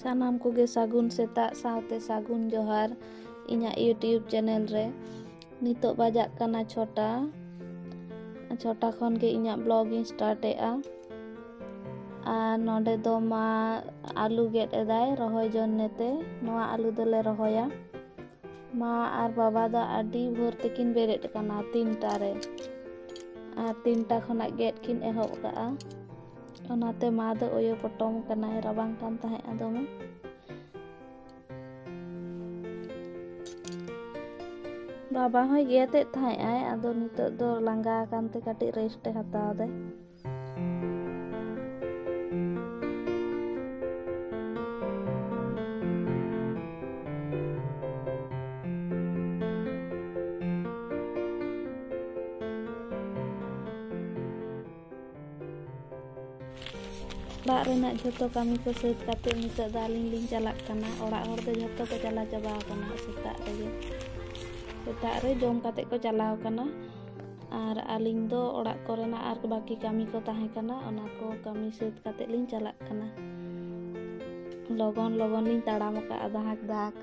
ᱥᱟᱱᱟᱢ ᱠᱚᱜᱮ ᱥᱟᱹᱜᱩᱱ ᱥᱮᱛᱟᱜ ᱥᱟᱶᱛᱮ ᱥᱟᱹᱜᱩᱱ ᱡᱚᱦᱟᱨ ᱤᱧᱟᱹᱜ ᱤᱭᱩᱴᱤᱭᱩᱵᱽ ᱪᱮᱱᱮᱞ ᱨᱮ ᱱᱤᱛᱚᱜ ᱵᱟᱡᱟᱜ ᱠᱟᱱᱟ ᱪᱷᱚᱴᱟ ᱪᱷᱚᱴᱟ ᱠᱷᱚᱱ ᱜᱮ ᱤᱧᱟᱹᱜ ᱵᱞᱚᱜ ᱤᱧ ᱥᱴᱟᱨᱴ ᱮᱜᱼᱟ ᱟᱨ ᱱᱚᱰᱮ ᱫᱚ ᱢᱟ ᱟᱞᱩ ᱜᱮᱫ ᱮᱫᱟᱭ ᱨᱚᱦᱚᱭ ᱡᱚᱱᱱᱮ ᱛᱮ ᱱᱚᱣᱟ ᱟᱞᱩ ᱫᱚᱞᱮ ᱨᱚᱦᱚᱭᱟ ᱢᱟ ᱟᱨ ᱵᱟᱵᱟ ᱫᱚ ᱟᱹᱰᱤ ᱵᱷᱳᱨ ᱛᱮᱠᱤᱱ ᱵᱮᱨᱮᱫ ᱠᱟᱱᱟ ᱛᱤᱱᱴᱟ ᱨᱮ ᱟᱨ ᱛᱤᱱᱴᱟ ᱠᱷᱚᱱᱟᱜ ᱜᱮᱫ ᱠᱤᱱ ᱮᱦᱚᱵ ᱠᱟᱜᱼᱟ ᱚᱱᱟᱛᱮ ᱢᱟ ᱫᱚ ᱳᱭᱳ ᱯᱚᱴᱚᱢ ᱠᱟᱱᱟᱭ ᱨᱟᱵᱟᱝ ᱠᱟᱱ ᱛᱟᱦᱮᱸᱜᱼᱟ ᱫᱚᱢᱮ ᱵᱟᱵᱟ ᱦᱚᱸᱭ ᱜᱮᱫᱮᱫ ᱛᱟᱦᱮᱸᱜ ᱟᱭ ᱟᱫᱚ ᱱᱤᱛᱚᱜ ᱫᱚ ᱞᱟᱸᱜᱟ ᱟᱠᱟᱱᱛᱮ ᱠᱟᱹᱴᱤᱡ ᱨᱮᱥᱴᱮ ᱦᱟᱛᱟᱣ ᱫᱟᱭ ᱚᱲᱟᱜ ᱨᱮᱱᱟᱜ ᱡᱷᱚᱛᱚ ᱠᱟᱹᱢᱤ ᱠᱚ ᱥᱟᱹᱛ ᱠᱟᱛᱮᱫ ᱱᱤᱛᱚᱜ ᱫᱚ ᱟᱹᱞᱤᱧ ᱞᱤᱧ ᱪᱟᱞᱟᱜ ᱠᱟᱱᱟ ᱚᱲᱟᱜ ᱦᱚᱲ ᱫᱚ ᱡᱷᱚᱛᱚ ᱠᱚ ᱪᱟᱞᱟᱣ ᱪᱟᱵᱟ ᱟᱠᱟᱱᱟ ᱥᱮᱛᱟᱜ ᱨᱮᱜᱮ ᱥᱮᱛᱟᱜ ᱨᱮ ᱡᱚᱢ ᱠᱟᱛᱮᱫ ᱠᱚ ᱪᱟᱞᱟᱣ ᱠᱟᱱᱟ ᱟᱨ ᱟᱹᱞᱤᱧ ᱫᱚ ᱚᱲᱟᱜ ᱠᱚᱨᱮᱱᱟᱜ ᱟᱨ ᱵᱟᱹᱠᱤ ᱠᱟᱹᱢᱤ ᱠᱚ ᱛᱟᱦᱮᱸ ᱠᱟᱱᱟ ᱚᱱᱟ ᱠᱚ ᱠᱟᱹᱢᱤ ᱥᱟᱹᱛ ᱠᱟᱛᱮᱫ ᱞᱤᱧ ᱪᱟᱞᱟᱜ ᱠᱟᱱᱟ ᱞᱚᱜᱚᱱ ᱞᱚᱜᱚᱱ ᱞᱤᱧ ᱛᱟᱲᱟᱢ ᱟᱠᱟᱫᱼᱟ ᱫᱟᱦᱟᱠ ᱫᱟᱦᱟᱠ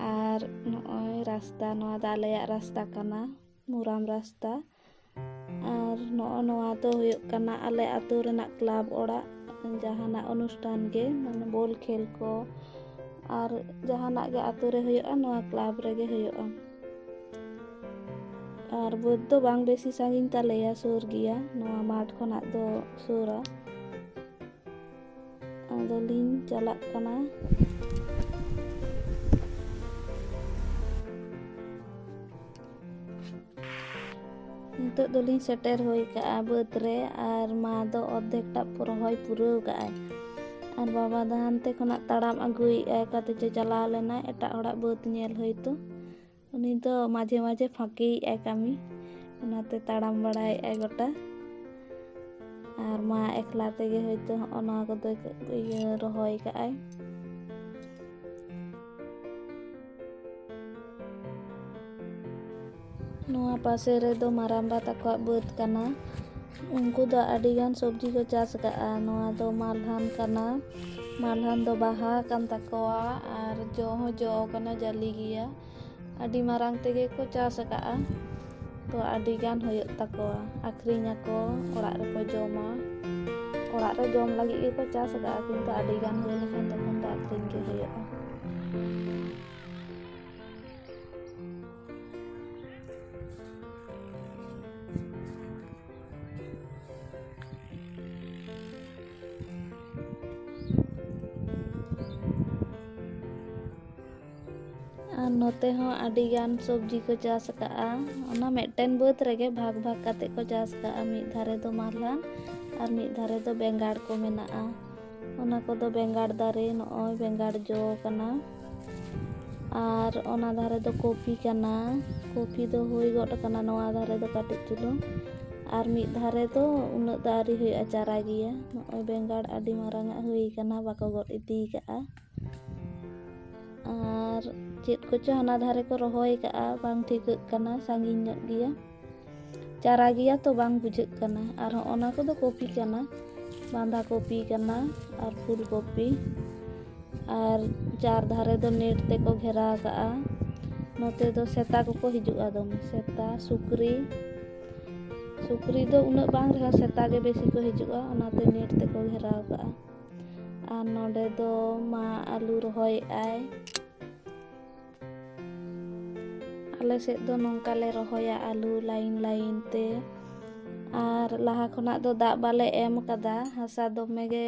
ᱟᱨ ᱱᱚᱜᱼᱚᱭ ᱨᱟᱥᱛᱟ ᱱᱚᱣᱟ ᱫᱚ ᱟᱞᱮᱭᱟᱜ ᱨᱟᱥᱛᱟ ᱠᱟᱱᱟ ᱢᱩᱨᱟᱢ ᱨᱟᱥᱛᱟ ᱟᱨ ᱱᱚᱜᱼᱚ ᱱᱚᱣᱟ ᱫᱚ ᱦᱩᱭᱩᱜ ᱠᱟᱱᱟ ᱟᱞᱮ ᱟᱛᱳ ᱨᱮᱱᱟᱜ ᱠᱞᱟᱵᱽ ᱚᱲᱟᱜ ᱡᱟᱦᱟᱱᱟᱜ ᱚᱱᱩᱥᱴᱷᱟᱱ ᱜᱮ ᱢᱟᱱᱮ ᱵᱚᱞ ᱠᱷᱮᱞ ᱠᱚ ᱟᱨ ᱡᱟᱦᱟᱱᱟᱜ ᱜᱮ ᱟᱛᱳ ᱨᱮ ᱦᱩᱭᱩᱜᱼᱟ ᱱᱚᱣᱟ ᱠᱞᱟᱵᱽ ᱨᱮᱜᱮ ᱦᱩᱭᱩᱜᱼᱟ ᱟᱨ ᱵᱟᱹᱫᱽ ᱫᱚ ᱵᱟᱝ ᱵᱮᱥᱤ ᱥᱟᱺᱜᱤᱧ ᱛᱟᱞᱮᱭᱟ ᱥᱩᱨ ᱜᱮᱭᱟ ᱱᱚᱣᱟ ᱢᱟᱴᱷ ᱠᱷᱚᱱᱟᱜ ᱫᱚ ᱥᱩᱨᱟ ᱟᱫᱚᱞᱤᱧ ᱪᱟᱞᱟᱜ ᱠᱟᱱᱟ ᱱᱤᱛᱚᱜ ᱫᱚᱞᱤᱧ ᱥᱮᱴᱮᱨ ᱦᱩᱭ ᱠᱟᱜᱼᱟ ᱵᱟᱹᱫᱽ ᱨᱮ ᱟᱨ ᱢᱟ ᱫᱚ ᱚᱨᱫᱷᱮᱠᱴᱟᱜ ᱦᱚᱭ ᱯᱩᱨᱟᱹᱣ ᱠᱟᱜᱼᱟᱭ ᱟᱨ ᱵᱟᱵᱟ ᱫᱚ ᱦᱟᱱᱛᱮ ᱠᱷᱚᱱᱟᱜ ᱛᱟᱲᱟᱢ ᱟᱹᱜᱩᱭᱮᱫᱼᱟᱭ ᱚᱠᱟᱛᱮ ᱪᱚ ᱪᱟᱞᱟᱣ ᱞᱮᱱᱟᱭ ᱮᱴᱟᱜ ᱦᱚᱲᱟᱜ ᱵᱟᱹᱫᱽ ᱧᱮᱞ ᱦᱳᱭᱛᱳ ᱩᱱᱤ ᱫᱚ ᱢᱟᱡᱷᱮ ᱢᱟᱡᱷᱮ ᱯᱷᱟᱸᱠᱮᱭᱮᱫᱼᱟᱭ ᱠᱟᱹᱢᱤ ᱚᱱᱟᱛᱮ ᱛᱟᱲᱟᱢ ᱵᱟᱲᱟᱭᱮᱫᱼᱟᱭ ᱜᱚᱴᱟ ᱟᱨ ᱢᱟ ᱮᱠᱞᱟ ᱛᱮᱜᱮ ᱦᱳᱭᱛᱳ ᱦᱚᱜᱼᱚ ᱱᱚᱣᱟ ᱠᱚᱫᱚ ᱤᱭᱟᱹ ᱨᱚᱦᱚᱭ ᱠᱟᱜᱼᱟᱭ ᱱᱚᱣᱟ ᱯᱟᱥᱮ ᱨᱮᱫᱚ ᱢᱟᱨᱟᱢᱵᱟ ᱛᱟᱠᱚᱣᱟᱜ ᱵᱟᱹᱫᱽ ᱠᱟᱱᱟ ᱩᱱᱠᱩ ᱫᱚ ᱟᱹᱰᱤᱜᱟᱱ ᱥᱚᱵᱡᱤ ᱠᱚ ᱪᱟᱥ ᱠᱟᱜᱼᱟ ᱱᱚᱣᱟ ᱫᱚ ᱢᱟᱞᱦᱟᱱ ᱠᱟᱱᱟ ᱢᱟᱞᱦᱟᱱ ᱫᱚ ᱵᱟᱦᱟ ᱠᱟᱱ ᱛᱟᱠᱚᱣᱟ ᱟᱨ ᱡᱚ ᱦᱚᱸ ᱡᱚ ᱠᱟᱱᱟ ᱡᱟᱹᱞᱤ ᱜᱮᱭᱟ ᱟᱹᱰᱤ ᱢᱟᱨᱟᱝ ᱛᱮᱜᱮ ᱠᱚ ᱪᱟᱥ ᱠᱟᱜᱼᱟ ᱛᱚ ᱟᱹᱰᱤᱜᱟᱱ ᱦᱩᱭᱩᱜ ᱛᱟᱠᱚᱣᱟ ᱟᱠᱷᱨᱤᱧᱟᱠᱚ ᱚᱲᱟᱜ ᱨᱮᱠᱚ ᱡᱚᱢᱟ ᱚᱲᱟᱜ ᱨᱮ ᱡᱚᱢ ᱞᱟᱹᱜᱤᱫ ᱜᱮᱠᱚ ᱪᱟᱥ ᱠᱟᱜᱼᱟ ᱠᱤᱱᱛᱩ ᱟᱹᱰᱤᱜᱟᱱ ᱦᱩᱭ ᱞᱮᱠᱷᱟᱱ ᱛᱚᱠᱷᱚᱱ ᱫᱚ ᱱᱚᱛᱮ ᱦᱚᱸ ᱟᱹᱰᱤᱜᱟᱱ ᱥᱚᱵᱡᱤ ᱠᱚ ᱪᱟᱥ ᱠᱟᱜᱼᱟ ᱚᱱᱟ ᱢᱤᱫᱴᱮᱱ ᱵᱟᱹᱫᱽ ᱨᱮᱜᱮ ᱵᱷᱟᱜᱽ ᱵᱷᱟᱜᱽ ᱠᱟᱛᱮᱫ ᱠᱚ ᱪᱟᱥ ᱠᱟᱜᱼᱟ ᱢᱤᱫ ᱫᱷᱟᱨᱮ ᱫᱚ ᱢᱟᱞᱦᱟᱱ ᱟᱨ ᱢᱤᱫ ᱫᱷᱟᱨᱮ ᱫᱚ ᱵᱮᱸᱜᱟᱲ ᱠᱚ ᱢᱮᱱᱟᱜᱼᱟ ᱚᱱᱟ ᱠᱚᱫᱚ ᱵᱮᱸᱜᱟᱲ ᱫᱟᱨᱮ ᱱᱚᱜᱼᱚᱭ ᱵᱮᱸᱜᱟᱲ ᱡᱚ ᱠᱟᱱᱟ ᱟᱨ ᱚᱱᱟ ᱫᱷᱟᱨᱮ ᱫᱚ ᱠᱚᱯᱤ ᱠᱟᱱᱟ ᱠᱚᱯᱤ ᱫᱚ ᱦᱩᱭ ᱜᱚᱫ ᱠᱟᱱᱟ ᱱᱚᱣᱟ ᱫᱷᱟᱨᱮ ᱫᱚ ᱠᱟᱹᱴᱤᱡ ᱪᱩᱞᱩᱝ ᱟᱨ ᱢᱤᱫ ᱫᱷᱟᱨᱮ ᱫᱚ ᱩᱱᱟᱹᱜ ᱫᱚ ᱟᱹᱣᱨᱤ ᱦᱩᱭᱩᱜᱼᱟ ᱪᱟᱨᱟ ᱜᱮᱭᱟ ᱱᱚᱜᱼᱚᱭ ᱵᱮᱸᱜᱟᱲ ᱟᱹᱰᱤ ᱢᱟᱨᱟᱝᱟᱜ ᱦᱩᱭ ᱠᱟᱱᱟ ᱵᱟᱠᱚ ᱜᱚᱫ ᱤᱫᱤ ᱠᱟᱜᱼᱟ ᱟᱨ ᱪᱮᱫ ᱠᱚᱪᱚ ᱦᱟᱱᱟ ᱫᱷᱟᱨᱮ ᱠᱚ ᱨᱚᱦᱚᱭ ᱠᱟᱜᱼᱟ ᱵᱟᱝ ᱴᱷᱤᱠᱟᱹᱜ ᱠᱟᱱᱟ ᱥᱟᱺᱜᱤᱧ ᱧᱚᱜ ᱜᱮᱭᱟ ᱪᱟᱨᱟ ᱜᱮᱭᱟ ᱛᱚ ᱵᱟᱝ ᱵᱩᱡᱷᱟᱹᱜ ᱠᱟᱱᱟ ᱟᱨ ᱚᱱᱟ ᱠᱚᱫᱚ ᱠᱚᱯᱤ ᱠᱟᱱᱟ ᱵᱟᱸᱫᱷᱟ ᱠᱚᱯᱤ ᱠᱟᱱᱟ ᱟᱨ ᱯᱷᱩᱞ ᱠᱚᱯᱤ ᱟᱨ ᱪᱟᱨ ᱫᱷᱟᱨᱮ ᱫᱚ ᱱᱮᱴ ᱛᱮᱠᱚ ᱜᱷᱮᱨᱟᱣ ᱠᱟᱜᱼᱟ ᱱᱚᱛᱮ ᱫᱚ ᱥᱮᱛᱟ ᱠᱚᱠᱚ ᱦᱤᱡᱩᱜᱼᱟ ᱫᱚᱢᱮ ᱥᱮᱛᱟ ᱥᱩᱠᱨᱤ ᱥᱩᱠᱨᱤ ᱫᱚ ᱩᱱᱟᱹᱜ ᱵᱟᱝ ᱨᱮᱦᱚᱸ ᱥᱮᱛᱟ ᱜᱮ ᱵᱮᱥᱤ ᱠᱚ ᱦᱤᱡᱩᱜᱼᱟ ᱚᱱᱟᱛᱮ ᱱᱮᱴ ᱛᱮᱠᱚ ᱜᱷᱮᱨᱟᱣ ᱠᱟᱜᱼᱟ ᱟᱨ ᱱᱚᱰᱮ ᱫᱚ ᱢᱟ ᱟᱹᱞᱩ ᱨᱚᱦᱚᱭᱮᱜᱼᱟᱭ ᱟᱞᱮ ᱥᱮᱫ ᱫᱚ ᱱᱚᱝᱠᱟ ᱞᱮ ᱨᱚᱦᱚᱭᱟ ᱟᱹᱞᱩ ᱞᱟᱭᱤᱱ ᱞᱟᱭᱤᱱ ᱛᱮ ᱟᱨ ᱞᱟᱦᱟ ᱠᱷᱚᱱᱟᱜ ᱫᱚ ᱫᱟᱜ ᱵᱟᱞᱮ ᱮᱢ ᱠᱟᱫᱟ ᱦᱟᱥᱟ ᱫᱚᱢᱮ ᱜᱮ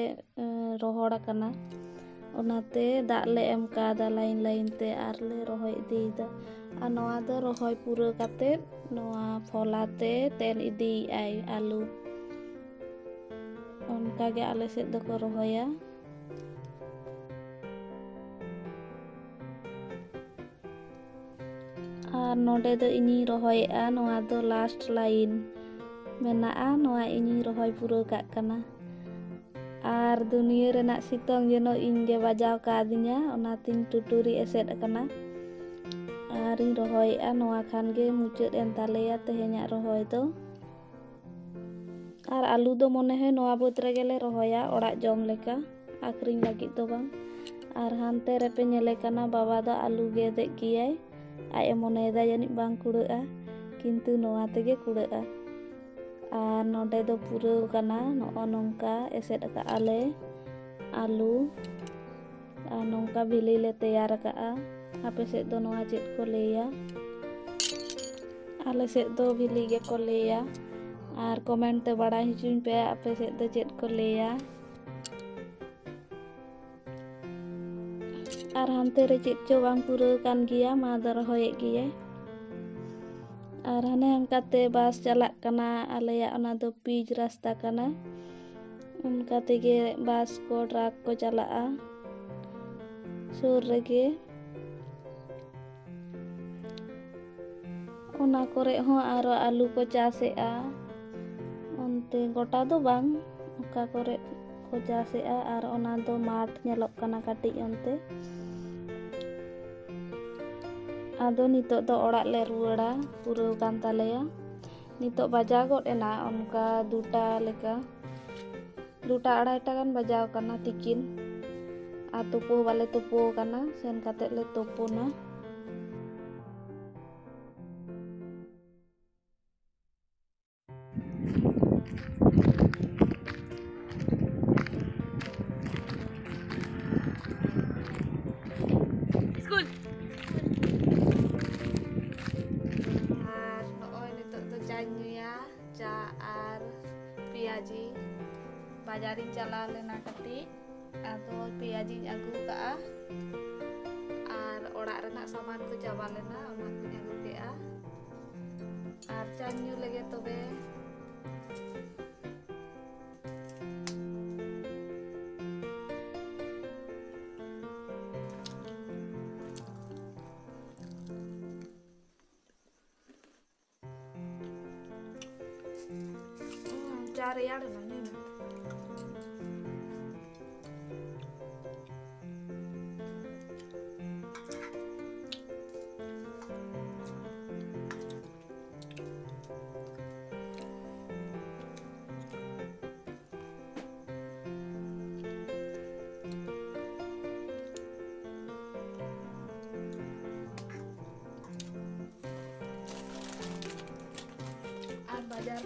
ᱨᱚᱦᱚᱲ ᱠᱟᱱᱟ ᱚᱱᱟᱛᱮ ᱫᱟᱜ ᱞᱮ ᱮᱢ ᱠᱟᱣᱫᱟ ᱞᱟᱭᱤᱱ ᱞᱟᱭᱤᱱ ᱛᱮ ᱟᱨ ᱞᱮ ᱨᱚᱦᱚᱭ ᱤᱫᱤᱭᱮᱫᱟ ᱟᱨ ᱱᱚᱣᱟ ᱫᱚ ᱨᱚᱦᱚᱭ ᱯᱩᱨᱟᱹᱣ ᱠᱟᱛᱮᱫ ᱱᱚᱣᱟ ᱯᱷᱚᱞᱟᱛᱮ ᱛᱮᱱ ᱤᱫᱤᱭᱮᱜᱼᱟᱭ ᱟᱹᱞᱩ ᱚᱱᱠᱟᱜᱮ ᱟᱞᱮ ᱥᱮᱫ ᱫᱚᱠᱚ ᱨᱚᱦᱚᱭᱟ ᱟᱨ ᱱᱚᱰᱮ ᱫᱚ ᱤᱧᱤᱧ ᱨᱚᱦᱚᱭᱮᱜᱼᱟ ᱱᱚᱣᱟ ᱫᱚ ᱞᱟᱥᱴ ᱞᱟᱭᱤᱱ ᱢᱮᱱᱟᱜᱼᱟ ᱱᱚᱣᱟ ᱤᱧᱤᱧ ᱨᱚᱦᱚᱭ ᱯᱩᱨᱟᱹᱣ ᱠᱟᱜ ᱠᱟᱱᱟ ᱟᱨ ᱫᱩᱱᱭᱟᱹ ᱨᱮᱱᱟᱜ ᱥᱤᱛᱩᱝ ᱡᱮᱱᱚ ᱤᱧᱜᱮ ᱵᱟᱡᱟᱣ ᱠᱟᱣᱫᱤᱧᱟ ᱚᱱᱟᱛᱤᱧ ᱴᱩᱴᱩᱨᱤ ᱮᱥᱮᱫ ᱟᱠᱟᱱᱟ ᱟᱨᱤᱧ ᱨᱚᱦᱚᱭᱮᱜᱼᱟ ᱱᱚᱣᱟ ᱠᱷᱟᱱ ᱜᱮ ᱢᱩᱪᱟᱹᱫ ᱮᱱ ᱛᱟᱞᱮᱭᱟ ᱛᱮᱦᱮᱧᱟᱜ ᱨᱚᱦᱚᱭ ᱫᱚ ᱟᱨ ᱟᱹᱞᱩ ᱫᱚ ᱢᱚᱱᱮ ᱦᱚᱭ ᱱᱚᱣᱟ ᱵᱟᱹᱫᱽ ᱨᱮᱜᱮᱞᱮ ᱨᱚᱦᱚᱭᱟ ᱚᱲᱟᱜ ᱡᱚᱢ ᱞᱮᱠᱟ akring lagi do bang ar hante repe nyele kana baba do alu gede giyai ai emone da jani bang kuda kintu noa tege kuda ar node do pura kana no nongka eset ka ale alu ar nongka bili le teyar ka ape set do noa chet ko leya ale set do bili ge ko leya ar komen te bada hijun pe set do chet ko ᱟᱨ ᱦᱟᱱᱛᱮ ᱨᱮ ᱪᱮᱫ ᱪᱚ ᱵᱟᱝ ᱯᱩᱨᱟᱹᱣ ᱠᱟᱱ ᱜᱮᱭᱟ ᱢᱟ ᱫᱚ ᱨᱚᱦᱚᱭᱮᱫ ᱜᱮᱭᱟᱭ ᱟᱨ ᱦᱟᱱᱮ ᱚᱱᱠᱟᱛᱮ ᱵᱟᱥ ᱪᱟᱞᱟᱜ ᱠᱟᱱᱟ ᱟᱞᱮᱭᱟᱜ ᱚᱱᱟ ᱫᱚ ᱯᱤᱪ ᱨᱟᱥᱛᱟ ᱠᱟᱱᱟ ᱚᱱᱠᱟ ᱛᱮᱜᱮ ᱵᱟᱥ ᱠᱚ ᱴᱨᱟᱠ ᱠᱚ ᱪᱟᱞᱟᱜᱼᱟ ᱥᱩᱨ ᱨᱮᱜᱮ ᱚᱱᱟ ᱠᱚᱨᱮ ᱦᱚᱸ ᱟᱨᱚ ᱟᱹᱞᱩ ᱠᱚ ᱪᱟᱥᱮᱜᱼᱟ ᱚᱱᱛᱮ ᱜᱚᱴᱟ ᱫᱚ ᱵᱟᱝ ᱚᱠᱟ ᱠᱚᱨᱮ ᱠᱚ ᱪᱟᱥᱮᱜᱼᱟ ᱟᱨ ᱚᱱᱟ ᱫᱚ ᱢᱟᱴᱷ ᱧᱮᱞᱚᱜ ᱠᱟᱱᱟ ᱠᱟᱹᱴᱤᱡ ᱚᱱᱛᱮ ado nitok to ora le ruara puru kanta le ya nitok baja kok te omka duta leka. Duta ara ita kan baja kana tikin. Atupu bale tupu kana sen kate le tupu na chala lena kati ado piyaji agu ka ar orak renak saman ko jaba lena ona ko agu ke a. Ar nyu lege tobe. Hmm,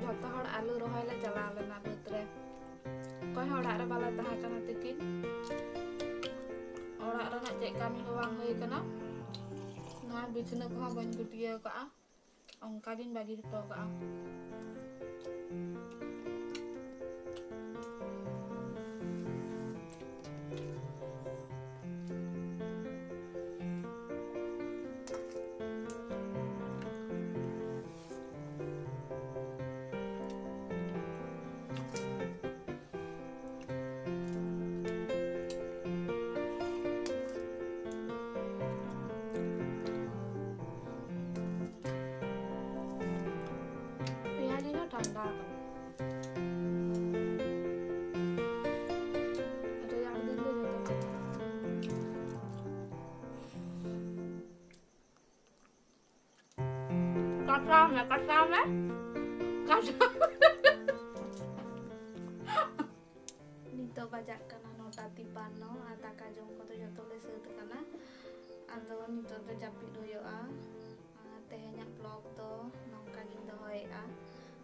ᱡᱷᱚᱛᱚ ᱦᱚᱲ ᱟᱞᱩ ᱨᱚᱦᱚᱭ ᱞᱮ ᱪᱟᱞᱟᱣ ᱞᱮᱱᱟ ᱵᱟᱹᱫᱽ ᱨᱮ ᱚᱠᱚᱭ ᱦᱚᱸ ᱚᱲᱟᱜ ᱨᱮ ᱵᱟᱞᱮ ᱛᱟᱦᱮᱸ ᱠᱟᱱᱟ ᱛᱤᱠᱤᱱ ᱚᱲᱟᱜ ᱨᱮᱱᱟᱜ ᱪᱮᱫ ᱠᱟᱹᱢᱤ ᱦᱚᱸ ᱵᱟᱝ ᱦᱩᱭ ᱠᱟᱱᱟ ᱱᱚᱣᱟ ᱵᱤᱪᱷᱱᱟᱹ ᱠᱚᱦᱚᱸ ᱵᱟᱹᱧ ᱜᱩᱴᱤᱭᱟᱹᱣ ᱠᱟᱜᱼᱟ ᱚᱱᱠᱟᱜᱤᱧ ᱵᱟᱹᱜᱤ ᱦᱚᱴᱚ ᱠᱟᱜᱼᱟ kasame, kasame, eh? kasame. nito bajak kana nota tipano ata kajong koto yo tulis itu karena ando nito tuh japi doyo a ah. ah, tehnya blog to nongka gindo hoy a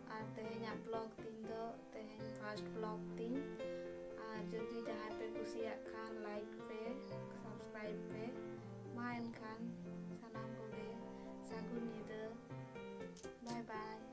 ah. tehnya blog tin do tehen first blog tin. Jadi jangan pe kusiak kan like pe subscribe pe main kan sanam boleh sagunin Bye.